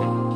Bible.